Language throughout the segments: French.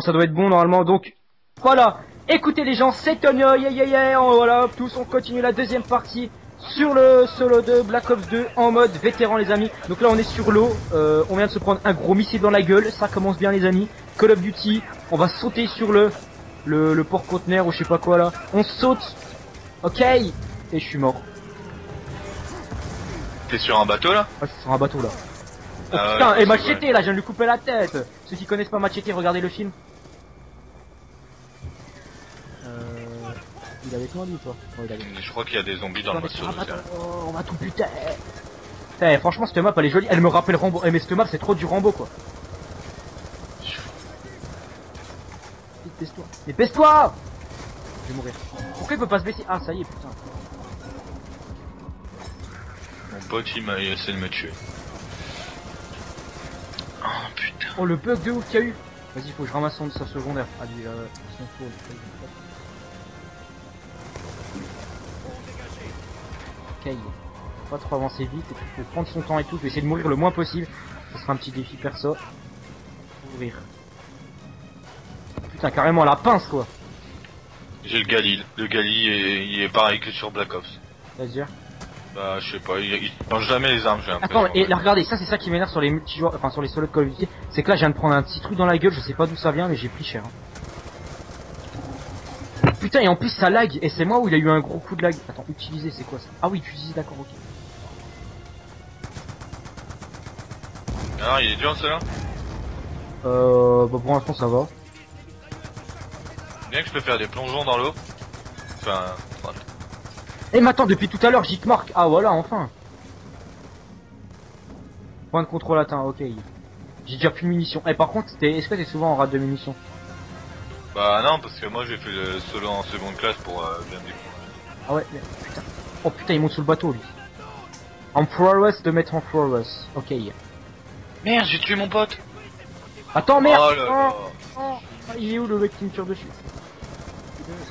Bon, ça doit être bon normalement, donc voilà. Écoutez les gens, c'est Tonio, yeah, yeah, yeah, voilà, tous on continue la deuxième partie sur le solo de Black Ops 2 en mode vétéran les amis. Donc là on est sur l'eau, euh, on vient de se prendre un gros missile dans la gueule, ça commence bien les amis. Call of Duty, on va sauter sur le le, le porte-conteneur ou je sais pas quoi là. On saute, ok, et je suis mort. T'es sur un bateau là? Ah, je suis sur un bateau là. Oh Ah ouais, putain, et. Machete là, je viens de lui couper la tête. Ceux qui connaissent pas Machete, regardez le film. Il Oh, avec moi. Je crois qu'il y a des zombies dans le On va mode sur un solo. bateau. tiens. Oh, on va tout buter. Eh, franchement, cette map elle est jolie. Elle me rappelle Rambo. Eh, mais cette map c'est trop du Rambo quoi. Vite, baisse-toi. Mais baisse-toi Je vais mourir. Pourquoi il peut pas se baisser? Ah, ça y est, putain. Mon pote il m'a essayé de me tuer. Oh putain. Oh, le bug de ouf qu'il y a eu. Vas-y, faut que je ramasse son, sa secondaire. Ah, lui, là, son faux. Ok. Faut pas trop avancer vite et puis prendre son temps et tout. Je vais essayer de mourir le moins possible. Ce sera un petit défi perso. Mourir. Putain, carrément la pince quoi. J'ai le Galil. Le Gali est, il est pareil que sur Black Ops. C'est-à-dire. Bah je sais pas, il, il change jamais les armes j'ai Attends, l'impression. et là, regardez, ça c'est ça qui m'énerve sur les multijoueurs, enfin sur les solos de Call of Duty, c'est que là je viens de prendre un petit truc dans la gueule, je sais pas d'où ça vient, mais j'ai pris cher. hein. Putain, et en plus ça lag, et c'est moi où il a eu un gros coup de lag. Attends, utiliser, c'est quoi ça Ah oui, utiliser, d'accord, ok. Alors il est dur celui-là Euh, bah pour l'instant ça va. Bien que je peux faire des plongeons dans l'eau. Enfin, voilà. Eh mais attends, depuis tout à l'heure, j'y marque. Ah voilà, enfin. Point de contrôle atteint, ok. J'ai déjà plus de munitions. Eh par contre, est-ce que t'es souvent en rate de munitions? Bah non, parce que moi j'ai fait le solo en seconde classe pour euh, bien découvrir. Ah ouais, mais putain. Oh putain, il monte sous le bateau lui. En progress de mettre en progress. Ok. Merde, j'ai tué mon pote Attends, merde Oh là là Oh, oh. Il est où le mec qui me tire dessus?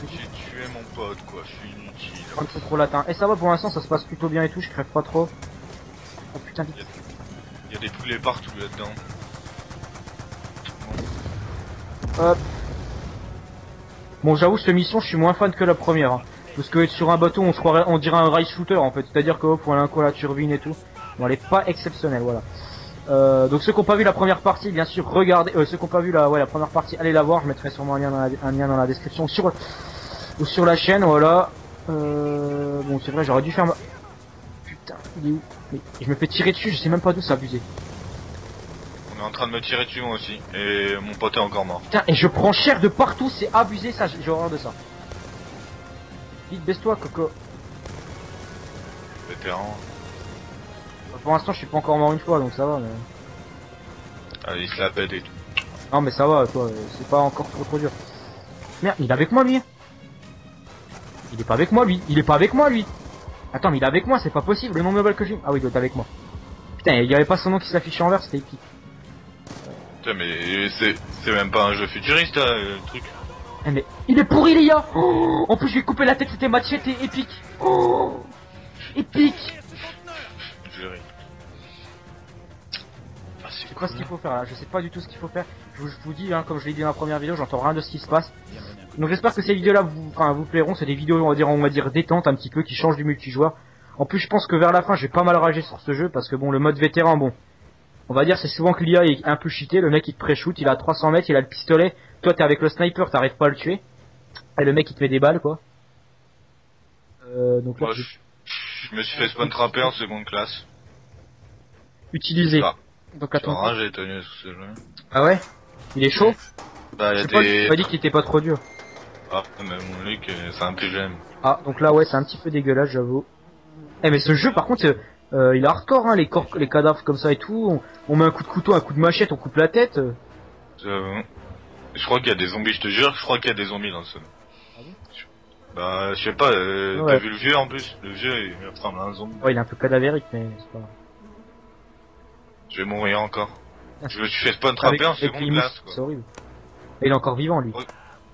J'ai tué mon pote quoi, je suis inutile. Point de contrôle atteint. Et ça va pour l'instant, ça se passe plutôt bien et tout, je crève pas trop. Oh putain, vite. Il y a des poulets partout là-dedans. Hop. Bon, j'avoue, cette mission, je suis moins fan que la première. hein. Parce que sur un bateau, on on dirait un rail shooter en fait. C'est-à-dire que hop, voilà un coup la turbine et tout. Bon, elle est pas exceptionnelle, voilà. Euh, donc ceux qui n'ont pas vu la première partie, bien sûr, regardez. Euh, ceux qui n'ont pas vu la, première partie, allez la voir. Je mettrai sûrement un lien dans la, description sur ou sur la chaîne, voilà. Euh, bon, c'est vrai, j'aurais dû faire ma... Putain, il est où? Mais je me fais tirer dessus, je sais même pas d'où ça abusé. On est en train de me tirer dessus moi aussi. Et mon pote est encore mort. Putain, et je prends cher de partout, c'est abusé ça, j'ai horreur de ça. Vite, baisse-toi, Coco. Vétéran. Pour l'instant, je suis pas encore mort une fois, donc ça va. Mais... Allez, il se la pète et tout. Non, mais ça va, toi, c'est pas encore trop trop dur. Merde, il est avec moi, lui. Il est pas avec moi, lui. Il est pas avec moi, lui. Attends, mais il est avec moi, c'est pas possible. Le nombre de balles que j'ai. Ah oui, il doit être avec moi. Putain, il y avait pas son nom qui s'affichait en vert, c'était épique. Putain, mais c'est même pas un jeu futuriste là, le truc. Eh, mais il est pourri, les gars. Oh, en plus, je lui ai coupé la tête, c'était machete, épique. Oh, épique. Je ris. Ah, c'est pas ce qu'il faut faire là, je sais pas du tout ce qu'il faut faire. Je vous, je vous dis, hein, comme je l'ai dit dans la première vidéo, j'entends rien de ce qui se passe. Donc j'espère que ces vidéos-là vous, enfin, vous plairont. C'est des vidéos, on va dire, on va dire détente un petit peu, qui changent du multijoueur. En plus, je pense que vers la fin, j'ai pas mal ragé sur ce jeu parce que bon, le mode vétéran, bon, on va dire, c'est souvent que l'IA est un peu cheaté. Le mec il te pré-shoot, il a 300 mètres, il a le pistolet. Toi, t'es avec le sniper, t'arrives pas à le tuer. Et le mec il te met des balles, quoi. Euh, donc là, Moi, je, je me suis fait spawn trapper en seconde classe. utilisé. Ah, Donc attends. rage j'ai tenu sur ce jeu. Ah ouais? Il est chaud? Bah, il y Je a sais pas, dit qu'il était pas trop dur. Ah, mais mon Luc, euh, c'est un PGM. Ah, donc là, ouais, c'est un petit peu dégueulasse, j'avoue. Eh, mais ce jeu, par contre, euh, il est hardcore, hein, les, corps, les cadavres comme ça et tout. On, on met un coup de couteau, un coup de machette, on coupe la tête. euh. Je crois qu'il y a des zombies, je te jure, je crois qu'il y a des zombies dans le son. Ah bon? Bah, je sais pas, euh, Ouais. t'as vu le vieux en plus? Le vieux, il ressemble à un zombie. Ouais, il est un peu cadavérique, mais c'est pas. Je vais mourir encore. Je me suis fait spawn trapper en seconde classe. C'est horrible. Et il est encore vivant, lui.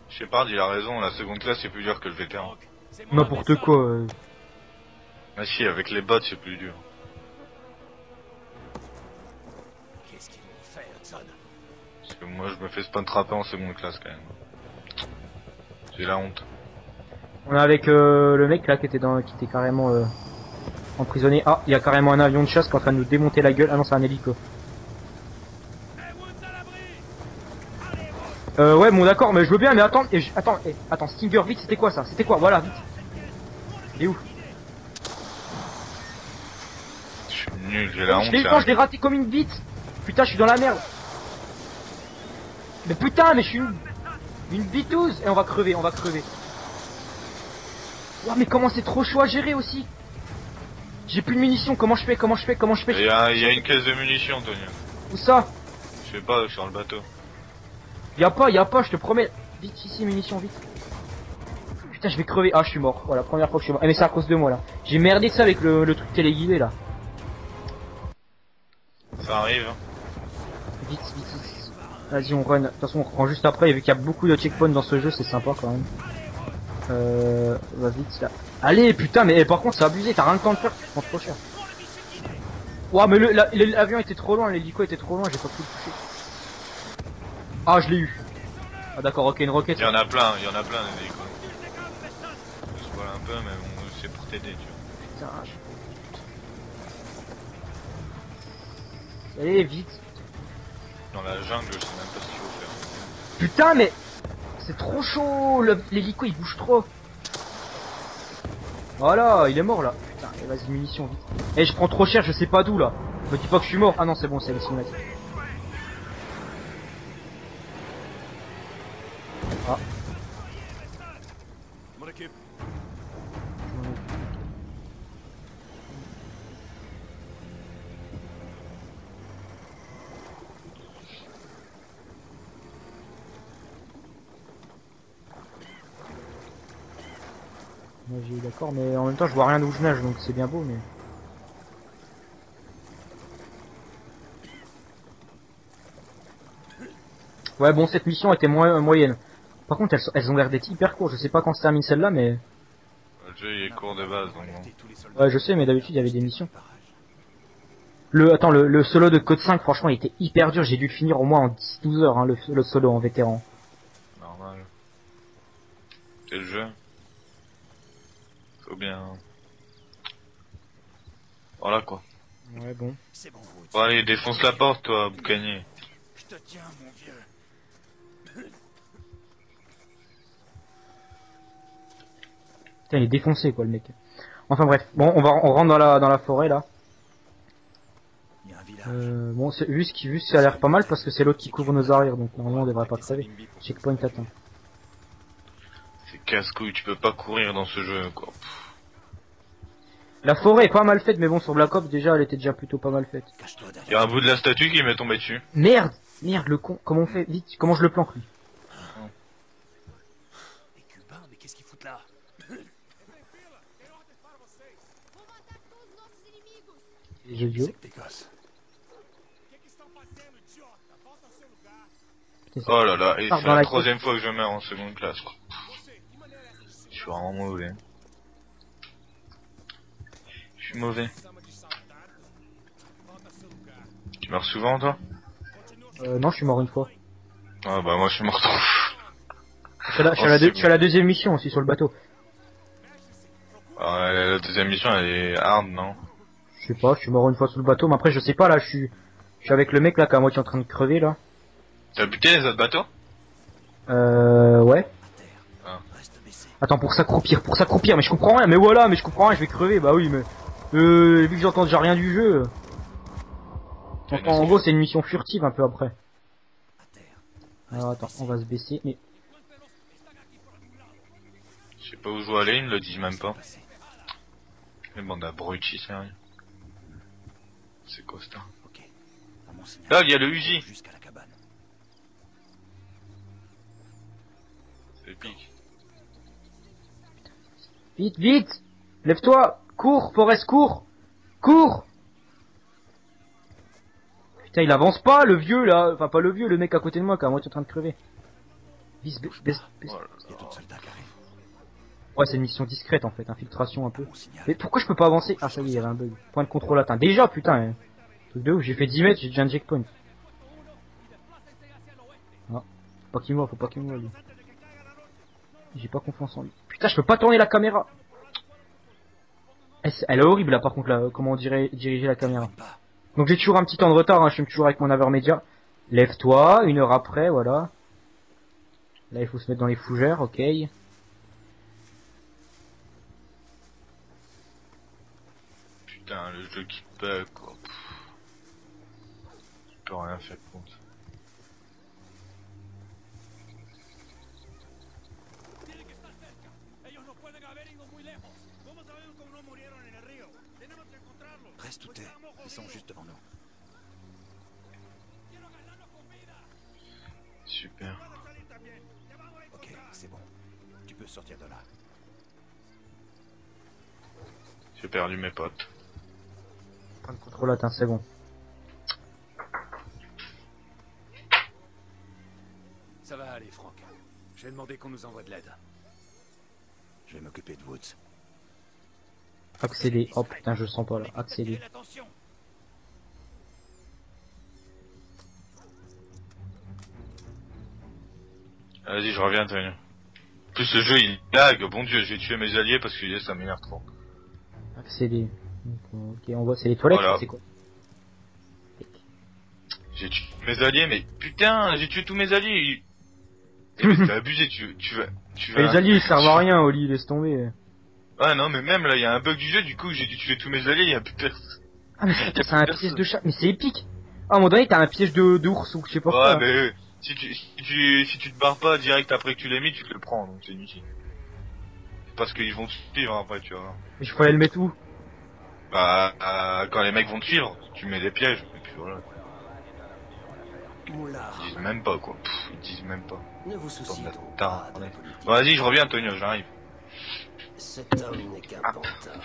Je sais pas, il a raison, la seconde classe c'est plus dur que le vétéran. N'importe quoi. euh. Ah si, avec les bots c'est plus dur. Que moi je me fais spawn trapper en seconde classe quand même. J'ai la honte. On est avec euh, le mec là qui était dans, qui était carrément euh, emprisonné. Ah, il y a carrément un avion de chasse qui est en train de nous démonter la gueule. Ah non, c'est un hélico. Euh, ouais, bon d'accord, mais je veux bien, mais attends, et attends, attends, Stinger, vite, c'était quoi ça? C'était quoi? Voilà, vite. Il est où? Je suis nul, j'ai la honte. Je l'ai raté comme une bite Putain, je suis dans la merde Mais putain, mais je suis une, une bitouse Et on va crever, on va crever. Ouah, mais comment c'est trop chaud à gérer aussi J'ai plus de munitions, comment je fais, comment je fais, comment je Il fais y, a, il y a une caisse de munitions, Antonio. Où ça? Je sais pas, sur le bateau. Y'a pas, y'a pas, je te promets. Vite, ici, munitions, vite. Putain, je vais crever. Ah, je suis mort. Voilà, première fois que je suis mort. Eh, mais c'est à cause de moi, là. J'ai merdé ça avec le, le truc téléguidé, là. Ça arrive. hein. Vite, vite, vite. Vas-y, on run. De toute façon, on reprend juste après. Et vu qu'il y a beaucoup de checkpoints dans ce jeu, c'est sympa quand même. Euh, va vite, là. Allez, putain, mais eh, par contre, c'est abusé. T'as rien le temps de faire. Tu te prends trop cher. Ouah, mais la- l'avion était trop loin. L'hélico était trop loin. J'ai pas pu le toucher. Ah, je l'ai eu. Ah, d'accord, ok, une roquette. Il y en a plein, il y en a plein. Je spoil un peu, mais bon, c'est pour t'aider, tu vois. Putain. Allez, vite. Dans la jungle, je sais même pas ce qu'il faut faire. Putain, mais c'est trop chaud. L'hélico, il bouge trop. Voilà, il est mort là. Putain, vas-y, munitions, vite. Eh, je prends trop cher, je sais pas d'où là. Me dis pas que je suis mort. Ah non, c'est bon, c'est le cinématique. Mais en même temps je vois rien d'où je nage, donc c'est bien beau, mais. Ouais, bon, cette mission était moins moyenne. Par contre, elles, elles ont l'air d'être hyper courtes. Je sais pas quand se termine celle-là, mais. Le jeu, il est court de base, donc. Ouais, je sais, mais d'habitude il y avait des missions. Le, attends, le, le solo de Code 5, franchement, il était hyper dur. J'ai dû le finir au moins en 10-12 heures, hein, le, le solo en vétéran. Normal. C'est le jeu? Bien. Voilà quoi. Ouais, bon. C'est bon, vous. Bon allez, défonce la porte toi, boucanier. Je te tiens, mon vieux. Putain, il est défoncé, quoi, le mec. Enfin bref, bon, on va, on rentre dans la, dans la forêt là. Il y a un village. Euh, bon, c'est- vu ce qui, vu ça a l'air pas mal parce que c'est l'autre qui couvre nos arrières, donc normalement on devrait pas crever. Checkpoint atteint. C'est casse-couille, tu peux pas courir dans ce jeu quoi. La forêt est pas mal faite, mais bon, sur Black Ops déjà, elle était déjà plutôt pas mal faite. Il y a un bout de la statue qui m'est tombé dessus. Merde, merde, le con. Comment on fait Vite, comment je le planque lui? Les Cubains, mais qu'est-ce qu'ils foutent là? Les jeux vidéo. Oh là là, et c'est la troisième fois que je meurs en seconde classe quoi. Je suis vraiment mauvais. Je suis mauvais. Tu meurs souvent toi? Euh, non, je suis mort une fois. Ah bah moi je suis mort trop. Je suis à la, je suis à la deux- c'est je suis à la deuxième mission aussi sur le bateau. Ah, la la deuxième mission elle est hard non? Je sais pas, je suis mort une fois sur le bateau, mais après je sais pas là, je suis, je suis avec le mec là qui est à moitié en train de crever là. T'as buté les autres bateaux? Euh, ouais. Baissé. Attends, pour s'accroupir, pour s'accroupir, mais je comprends rien, mais voilà, mais je comprends rien, je vais crever, bah oui, mais... Euh, vu que j'entends déjà rien du jeu... En, en gros, c'est une mission furtive un peu après. Alors attends, on va se baisser, mais... Je sais pas où je dois aller, ils me le disent même pas. Mais bon d'abrutis sérieux. C'est quoi ça. Là il y a le Uzi. C'est épique. Vite, vite Lève-toi Cours, Forest, cours Cours Putain, il avance pas, le vieux, là Enfin, pas le vieux, le mec à côté de moi, qui est à moitié en train de crever. Baisse, baisse, baisse, baisse. Oh. Ouais, c'est une mission discrète, en fait, infiltration un peu. Mais pourquoi je peux pas avancer? Ah, ça y est, il y avait un bug. Point de contrôle atteint. Déjà, putain hein. Truc de ouf, j'ai fait 10 mètres, j'ai déjà un checkpoint. pas qu'il me voit, faut pas qu'il me voit lui. J'ai pas confiance en lui. Putain, je peux pas tourner la caméra. Elle, est horrible là par contre là, comment on dirait diriger la caméra. Donc j'ai toujours un petit temps de retard, hein, je suis toujours avec mon Avermedia. Lève-toi, une heure après, voilà. Là il faut se mettre dans les fougères, ok. Putain, le jeu qui bug, quoi. Je peux rien faire contre. Reste où t'es. Ils sont juste devant nous. Super. Ok, c'est bon. Tu peux sortir de là. J'ai perdu mes potes. Point de contrôle atteint, c'est bon. Ça va aller, Franck. Je vais demander qu'on nous envoie de l'aide. Je vais m'occuper de Woods. Accéder. Oh putain, je le sens pas là. Accéder. Attention Vas-y, je reviens, Tony. En plus, le jeu, il lag. Bon dieu, je vais tuer mes alliés parce que ça m'énerve trop. Accéder. Donc, Ok, on voit, c'est les toilettes, Voilà. c'est quoi J'ai tué mes alliés, mais putain, j'ai tué tous mes alliés. Eh, mais T'as abusé, tu, tu vas... Tu vas... Les alliés ils servent à rien, Oli, laisse tomber. Ouais, non, mais même là, il y a un bug du jeu, du coup, j'ai dû tuer tous mes alliés, il y a plus personne. Ah mais putain, c'est un piège de chat, mais c'est épique. Ah, à un moment donné, t'as un piège de d'ours ou je sais pas Ouais, quoi. mais euh, si tu, si tu, si tu te barres pas direct après que tu l'as mis, tu te le prends, donc c'est inutile. Parce qu'ils vont te suivre après, tu vois. Mais je fallait le mettre où? Bah, euh, quand les mecs vont te suivre, tu mets des pièges, et puis voilà. Moulard, Ils disent même pas, quoi. Pff, ils disent même pas. ne vous souciez pas Vas-y, je reviens, Antonio, j'arrive. Cet homme n'est qu'un pantin.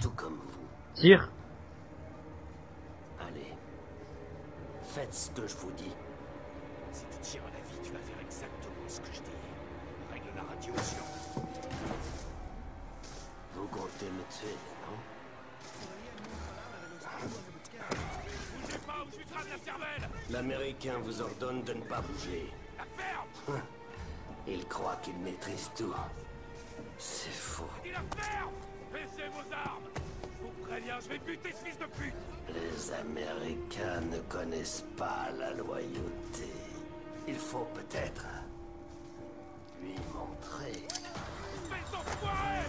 Tout comme vous. Tire. Allez. Faites ce que je vous dis. Si tu tires à la vie, tu vas faire exactement ce que je dis. Règle la radio, sûr. Vous comptez me tuer, non? L'Américain vous ordonne de ne pas bouger. Il croit qu'il maîtrise tout. C'est faux. Baissez vos armes Je vous préviens, je vais buter ce fils de pute Les Américains ne connaissent pas la loyauté. Il faut peut-être lui montrer. Espèce d'enfoiré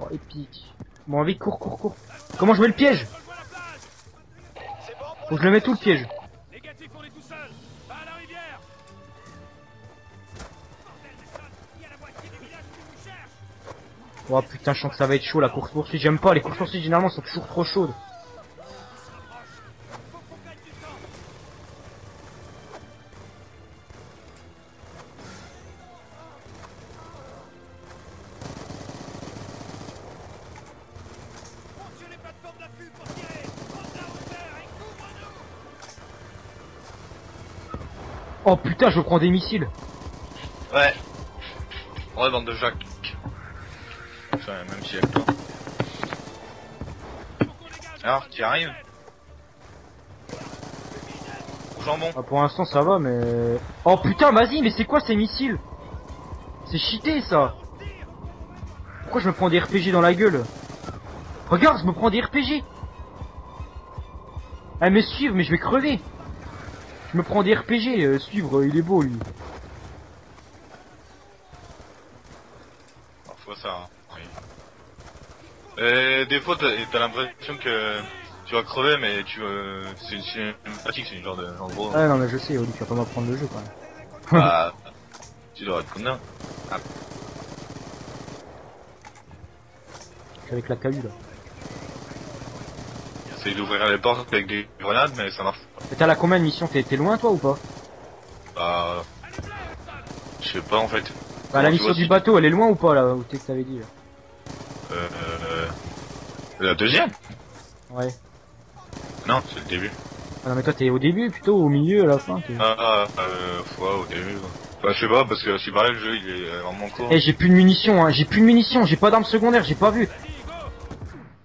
Oh, épique. Bon, vite, cours, cours, cours. Comment je mets le piège Faut que je le mette tout le piège. Oh putain, je sens que ça va être chaud la course poursuite. J'aime pas, les courses poursuites généralement sont toujours trop chaudes. Oh putain, je prends des missiles. Ouais. Ouais, bande de Jacques. Enfin, même si elle pleure. Alors, tu arrives Au jambon. Ah, pour l'instant ça va, mais... Oh putain, vas-y, mais c'est quoi ces missiles? C'est cheaté ça Pourquoi je me prends des RPG dans la gueule? Regarde, je me prends des RPG Ah mais suivre, mais je vais crever Je me prends des RPG, euh, suivre, euh, il est beau lui. Parfois ça, hein. oui. Et des fois, t'as l'impression que tu vas crever, mais tu euh, c'est une c'est une genre de... En gros, Ah non mais je sais, Oli, tu vas pas m'apprendre le jeu quand même. bah, tu dois être combien? Suis avec la KU là. Essaye d'ouvrir les portes avec des grenades, mais ça marche t'as la combien de missions? T'es loin toi ou pas? Bah... Je sais pas en fait. Bah la mission du bateau, elle est loin ou pas là, où t'es que t'avais dit là? Euh... euh, La deuxième Ouais. Non, c'est le début. Ah non mais toi t'es au début plutôt, au milieu, à la fin Ah, euh, fois au début. quoi. Bah je sais pas, parce que si pareil le jeu il est euh, vraiment court. Eh, j'ai plus de munitions, hein. J'ai plus de munitions. J'ai pas d'armes secondaires. J'ai pas vu.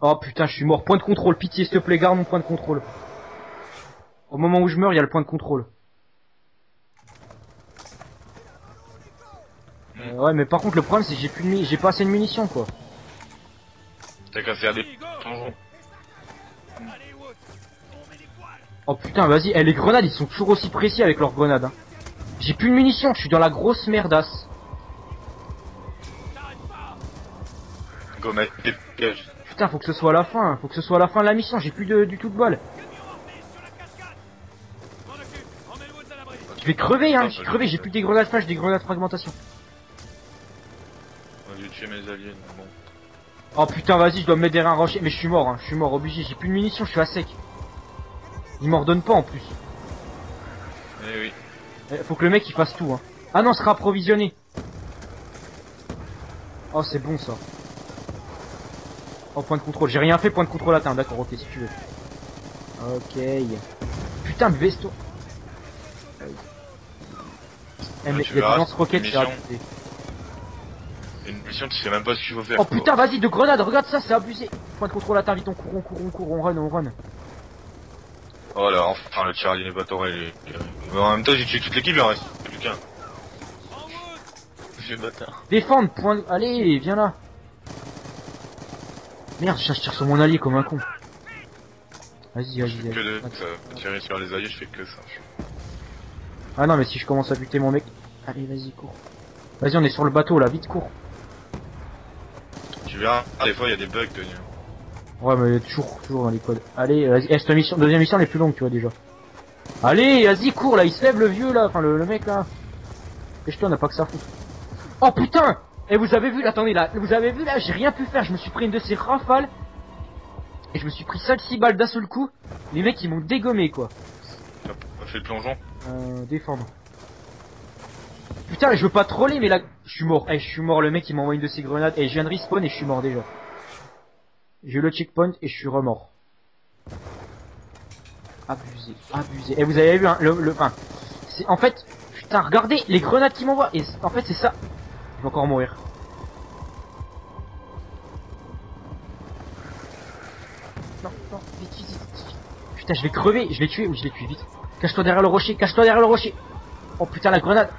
Oh putain, je suis mort. Point de contrôle. Pitié, s'il te plaît, garde mon point de contrôle. Au moment où je meurs, il y a le point de contrôle. Euh, ouais, mais par contre, le problème, c'est que j'ai plus j'ai pas assez de munitions, quoi. T'as qu'à faire des. Oh putain, vas-y. Eh, les grenades, ils sont toujours aussi précis avec leurs grenades. Hein. J'ai plus de munitions. Je suis dans la grosse merdasse. Go mettre des pièges. Putain, faut que ce soit la fin. Faut que ce soit la fin de la mission. J'ai plus de, du tout de bol. Je vais crever, hein. Ah, Je vais ça, crever. je- J'ai plus des grenades flash, des grenades fragmentation. J'ai tué mes aliens. Bon. Oh putain, vas-y, je dois me mettre derrière un rocher. Mais je suis mort, hein. Je suis mort, obligé. J'ai plus de munitions, je suis à sec. Il m'en redonne pas en plus. Eh oui. Eh, Faut que le mec il fasse tout, hein. Ah non, sera approvisionné. Oh, c'est bon ça. Oh, point de contrôle. J'ai rien fait, point de contrôle atteint. D'accord, ok, si tu veux. Ok. Putain, mais baisse-toi. Eh, mais tu il y a verras, des lance-roquettes, mission. abusé. Une mission, tu sais même pas ce qu'il faut faire. Oh putain, vas-y, de grenades, regarde ça, c'est abusé. Point de contrôle atteint, vite, on court, on court, on court, on run, on run. Oh là, enfin le Charlie n'est pas toré. Mais en même temps, j'ai tué toute l'équipe, il en reste plus qu'un. J'ai le bâtard. Défendre, point. Allez, viens là. Merde, je tire sur mon allié comme un con. Vas-y, Je vas-y, fais que de tirer sur les alliés, je fais que ça. Ah non, mais si je commence à buter mon mec. Allez, vas-y, cours. Vas-y, on est sur le bateau là, vite, cours. Tu verras, des fois il y a des bugs, Tony. Ouais, mais toujours, toujours dans les codes. Allez, vas-y. Eh, cette mission, deuxième mission, elle est plus longue, tu vois déjà. Allez, vas-y, cours là, il se lève le vieux là, enfin le, le mec là. Dépêche-toi, on n'a pas que ça à foutre. Oh putain Et vous avez vu, là, attendez là, vous avez vu là, j'ai rien pu faire, je me suis pris une de ces rafales. Et je me suis pris 5-6 balles d'un seul coup. Les mecs, ils m'ont dégommé quoi. T'as fait le plongeon Euh, défendre. Putain, je veux pas troller, mais là, je suis mort. Eh, je suis mort. Le mec, il m'a envoyé une de ses grenades. Et je viens de respawn et je suis mort déjà. J'ai le checkpoint et je suis remort. Abusé, abusé. Et vous avez vu, hein, le, le, c'est, en fait, putain, regardez les grenades qu'il m'envoie. Et en fait, c'est ça. Je vais encore mourir. Non, non, vite. Putain, je vais crever. Je l'ai tué ou je l'ai tué vite. Cache-toi derrière le rocher, cache-toi derrière le rocher. Oh putain la grenade.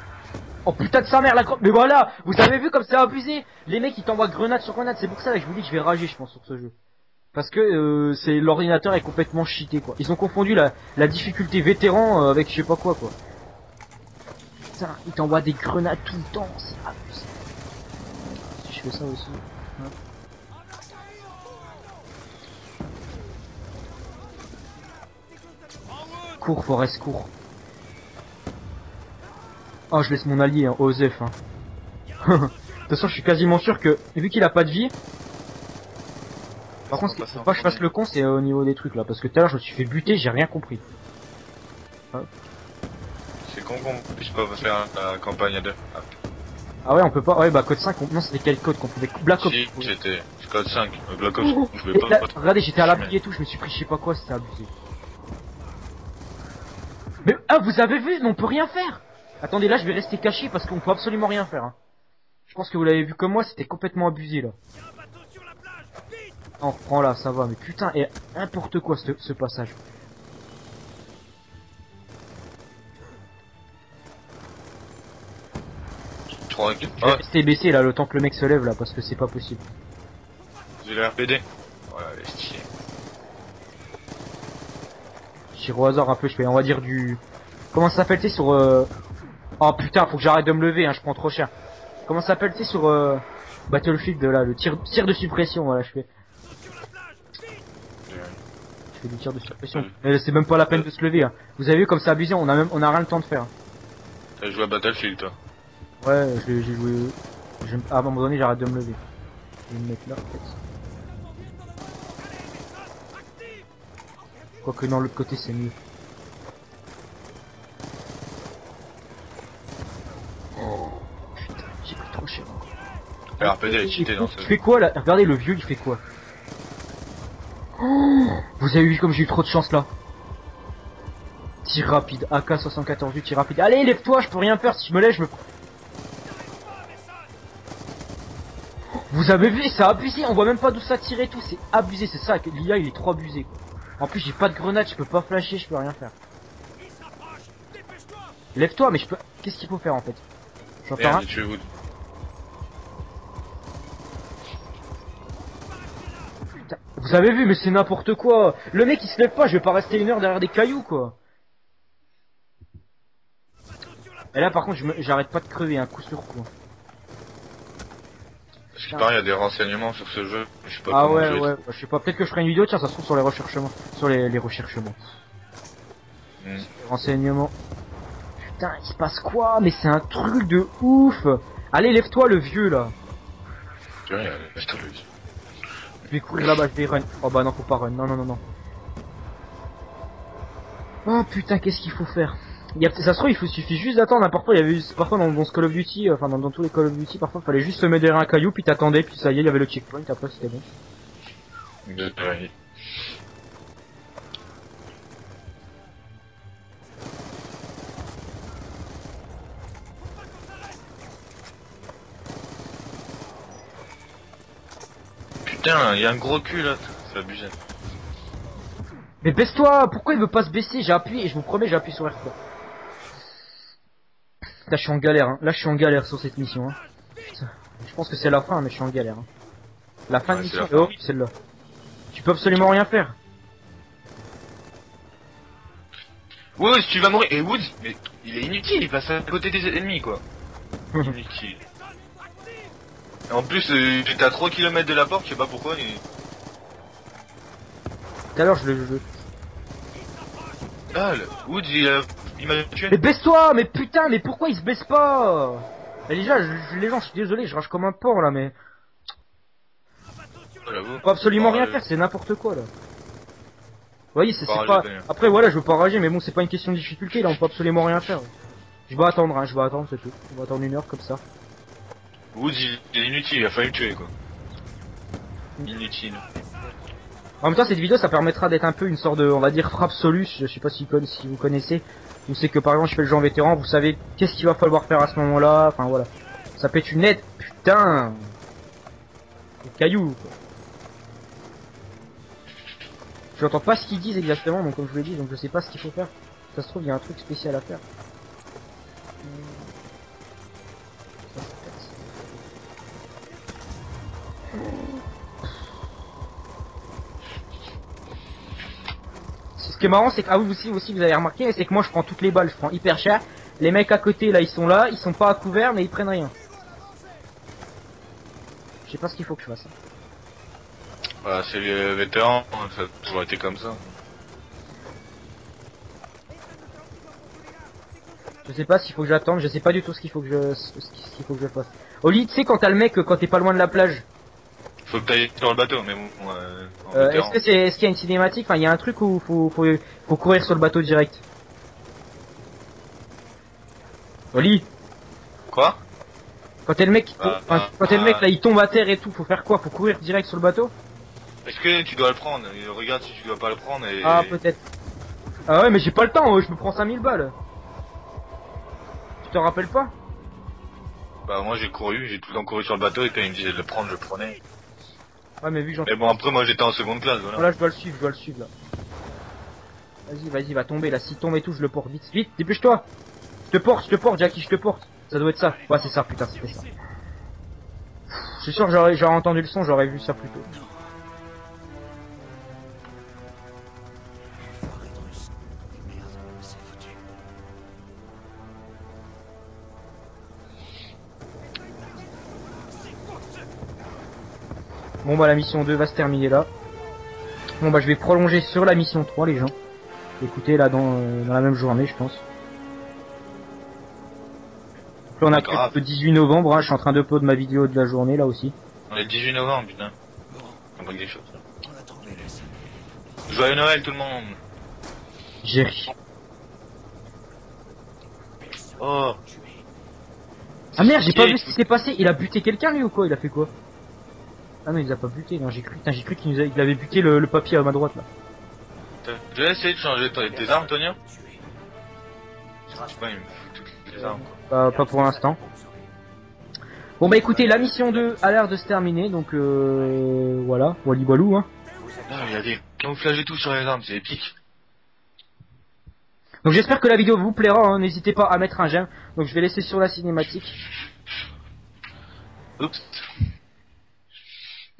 Oh putain de sa mère la grenade. Mais voilà, vous avez vu comme c'est abusé. Les mecs ils t'envoient grenade sur grenade. C'est pour ça que je vous dis que je vais rager je pense sur ce jeu. Parce que euh, l'ordinateur est complètement cheaté quoi. Ils ont confondu la, la difficulté vétéran euh, avec je sais pas quoi quoi. Putain, ils t'envoient des grenades tout le temps, c'est abusé. Si je fais ça aussi. hein. Cours Forest, cours. Oh, je laisse mon allié, hein, Osef. Hein. de toute façon, je suis quasiment sûr que, vu qu'il a pas de vie... Par contre, ce qu'il faut pas que je fasse le con, c'est euh, au niveau des trucs là, parce que tout à l'heure, je me suis fait buter, j'ai rien compris. C'est con qu'on puisse pas faire la campagne à deux. Ah, Ah ouais, on peut pas... Ouais, bah code 5, on... non, c'était quel code qu'on pouvait... Black Ops. si, c'était code 5. Le Black Ops, je voulais pas là, regardez, j'étais à l'abri et tout, je me suis pris je sais pas quoi, c'était abusé. Mais ah, vous avez vu, on peut rien faire. Attendez, là, je vais rester caché parce qu'on peut absolument rien faire. hein. Je pense que vous l'avez vu comme moi, c'était complètement abusé là. La On reprend là, ça va, mais putain, et n'importe quoi ce, ce passage. Je vais rester baissé là le temps que le mec se lève là parce que c'est pas possible. j'ai le RPD. Voilà, les stylés. Je tire au hasard un peu, je fais on va dire du... Comment ça s'appelle tu sais sur... Euh... Oh putain, faut que j'arrête de me lever, hein, je prends trop cher. Comment ça s'appelle tu sais sur... Euh... Battlefield là, le tir, tir de suppression, voilà, je fais. Je fais du tir de suppression. Mais c'est même pas la peine de se lever. Hein. Vous avez vu comme c'est abusé, on a même, on a rien le temps de faire. T'as joué à Battlefield, toi. Ouais, j'ai j'ai joué. je- À un moment donné, j'arrête de me lever. Je vais me mettre là, en fait. Quoique non, l'autre côté c'est mieux. Putain, j'ai trop. Alors, dans ce. Tu fais quoi là? Regardez le vieux, il fait quoi? Vous avez vu comme j'ai eu trop de chance là? Tir rapide, AK-74 du tir rapide. Allez, lève-toi, je peux rien faire, si je me lève, je me... Vous avez vu, ça abusé, on voit même pas d'où ça tirait tout, c'est abusé, c'est ça, l'IA il est trop abusé. Quoi. En plus j'ai pas de grenade, je peux pas flasher, je peux rien faire. Lève-toi, mais je peux... Qu'est-ce qu'il faut faire en fait Merde, tu veux Putain, Vous avez vu, mais c'est n'importe quoi Le mec il se lève pas, je vais pas rester une heure derrière des cailloux quoi Et là par contre je me- j'arrête pas de crever, un coup sur coup. Paraît, il y a des renseignements sur ce jeu. Je sais pas Ah ouais, ouais, bah, je sais pas, peut-être que je ferai une vidéo, tiens, ça se trouve sur les recherchements. Sur les, les recherchements. Hmm. Les renseignements. Putain, il se passe quoi? Mais c'est un truc de ouf Allez, lève-toi le vieux là Je vais courir là-bas, je vais run. Oh bah non, faut pas run, non, non, non, non. Oh putain, qu'est-ce qu'il faut faire? Il y a, ça se trouve, il faut, suffit juste d'attendre. Parfois, il y avait eu- parfois dans, dans ce Call of Duty, euh, enfin dans, dans tous les Call of Duty, parfois, il fallait juste se mettre derrière un caillou, puis t'attendais, puis ça y est, il y avait le checkpoint. Après, c'était bon. ouais. Putain, il y a un gros cul là, c'est abusé. Mais baisse-toi Pourquoi il veut pas se baisser? J'ai appuyé, et je vous promets, j'ai appuyé sur R3. Là, je suis en galère, hein. Là, je suis en galère sur cette mission, hein. Je pense que c'est la fin, mais je suis en galère, hein. La fin Ouais, de mission est horrible, celle-là. Tu peux absolument rien faire. Woods, tu vas mourir. Et Woods, mais il est inutile, il passe à côté des ennemis quoi. Inutile. Et en plus, euh, j'étais à 3 km de la porte, je sais pas pourquoi. Tout à l'heure, je le... je le- Ah, le Woods, il, a... il m'a tué. Mais baisse-toi Mais putain, mais pourquoi il se baisse pas? Mais déjà, je- les gens, je suis désolé, je rage comme un porc, là, mais... J'avoue. Faut absolument rien euh, faire, c'est n'importe quoi, là. Vous voyez, c'est Pas. Après, voilà, je veux pas rager, mais bon, c'est pas une question de difficulté, là, on peut absolument rien faire. Je vais attendre, hein, je vais attendre, c'est tout. On va attendre une heure, comme ça. Woods, il est inutile, il a failli me tuer quoi. Inutile. En même temps, cette vidéo, ça permettra d'être un peu une sorte de, on va dire, frappe solus. Je sais pas si, vous connaissez. Vous savez que par exemple, je fais le genre vétéran, vous savez qu'est-ce qu'il va falloir faire à ce moment-là. Enfin voilà. Ça peut être une aide, putain. Caillou. Je n'entends pas ce qu'ils disent exactement, donc comme je vous l'ai dit, donc je sais pas ce qu'il faut faire. Ça se trouve, il y a un truc spécial à faire. Qui est marrant, c'est que, ah oui, aussi, aussi, vous avez remarqué, c'est que moi, je prends toutes les balles, je prends hyper cher. Les mecs à côté, là, ils sont là, ils sont pas à couvert, mais ils prennent rien. Je sais pas ce qu'il faut que je fasse. Voilà, c'est les vétérans, ça a toujours été comme ça. Je sais pas s'il faut que j'attende, je sais pas du tout ce qu'il faut que je, ce ce qu'il faut que je fasse. Oli, tu sais, quand t'as le mec, quand t'es pas loin de la plage, Faut que t'ailles sur le bateau, mais bon, euh, euh, est-ce que c'est, est-ce qu'il y a une cinématique, enfin, il y a un truc où faut, faut, faut courir sur le bateau direct. Oli, Quoi? Quand t'es le mec, Ah, quand t'es le mec ah. là, il tombe à terre et tout, faut faire quoi? Faut courir direct sur le bateau? Est-ce que tu dois le prendre? Regarde si tu dois pas le prendre et... Ah, peut-être. Ah ouais, mais j'ai pas le temps, je me prends 5000 balles. Tu te rappelles pas? Bah moi j'ai couru, j'ai tout le temps couru sur le bateau et quand il me disait de le prendre, je le prenais. Ouais, mais vu que j'en Mais bon après moi j'étais en seconde classe, voilà. Voilà, je dois le suivre, je dois le suivre là. Vas-y, vas-y, va tomber là. S'il tombe et tout, je le porte vite. Vite, dépêche-toi. Je te porte, je te porte, Jackie, je te porte. Ça doit être ça. Ouais, c'est ça, putain, c'était ça. Suis sûr j'aurais entendu le son, j'aurais vu ça plus tôt. Bon, bah, la mission 2 va se terminer là. Bon, bah, je vais prolonger sur la mission 3, les gens. Écoutez, là, dans, euh, dans la même journée, je pense. Donc là, on a que le 18 novembre, hein, je suis en train de upload ma vidéo de la journée, là aussi. On est le 18 novembre putain. Bon, On voit des choses. là. Joyeux Noël tout le monde J'ai ri. Oh. Ah merde, j'ai pas vu ce qui s'est passé. Il a buté quelqu'un lui ou quoi? Il a fait quoi? Ah non, il les a pas buté. Non, j'ai cru, putain, j'ai cru qu'il nous a- il avait buté le, le papier à ma droite là. T'as déjà essayé de changer tes, tes armes Tonya. Je sais pas, il me fout toutes les armes quoi. Pas, pas pour l'instant. Bon bah écoutez, la mission 2 a l'air de se terminer, donc euh, voilà, wally walou hein. Ah, il y a des camouflages et tout sur les armes, c'est épique. Donc j'espère que la vidéo vous plaira, hein. n'hésitez pas à mettre un j'aime. Donc je vais laisser sur la cinématique. Oups.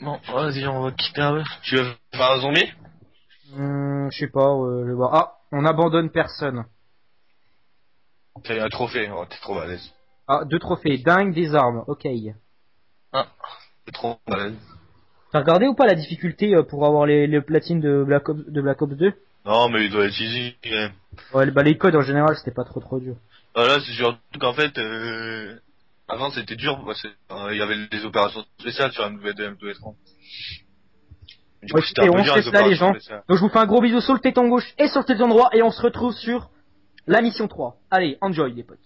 Bon, vas-y, on va quitter un peu. Tu veux faire un zombie? Hum, je sais pas, euh, je vais voir. Ah, on abandonne personne. T'as eu un trophée, oh, t'es trop balèze. Ah, deux trophées, dingue des armes, ok. T'es trop balèze. T'as regardé ou pas la difficulté euh, pour avoir les, les platines de Black Ops, de Black Ops 2 Non, mais il doit être easy, quand même. Ouais, bah les codes en général c'était pas trop trop dur. Ah, là, c'est surtout qu'en fait, euh... avant c'était dur, euh, il y avait des opérations spéciales sur MV2, MV3. Du Ouais, c'était un et peu on se là, les gens. spéciales. Donc je vous fais un gros bisou sur le téton gauche et sur le téton droit et on se retrouve sur la mission 3. Allez, enjoy les potes.